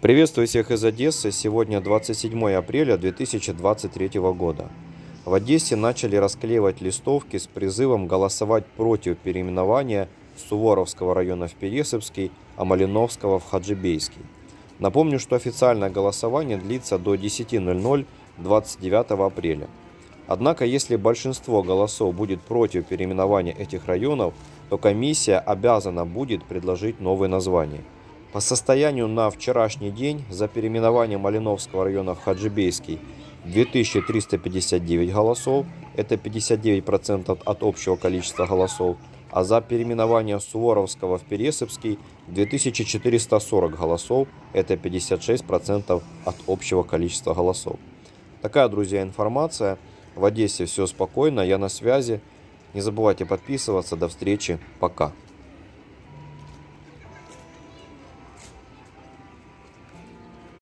Приветствую всех из Одессы. Сегодня 27 апреля 2023 года. В Одессе начали расклеивать листовки с призывом голосовать против переименования Суворовского района в Пересыпский, а Малиновского в Хаджибейский. Напомню, что официальное голосование длится до 10.00 29 апреля. Однако, если большинство голосов будет против переименования этих районов, то комиссия обязана будет предложить новые названия. По состоянию на вчерашний день за переименование Малиновского района в Хаджибейский 2359 голосов, это 59% от общего количества голосов, а за переименование Суворовского в Пересыпский 2440 голосов, это 56% от общего количества голосов. Такая, друзья, информация. В Одессе все спокойно, я на связи. Не забывайте подписываться. До встречи. Пока.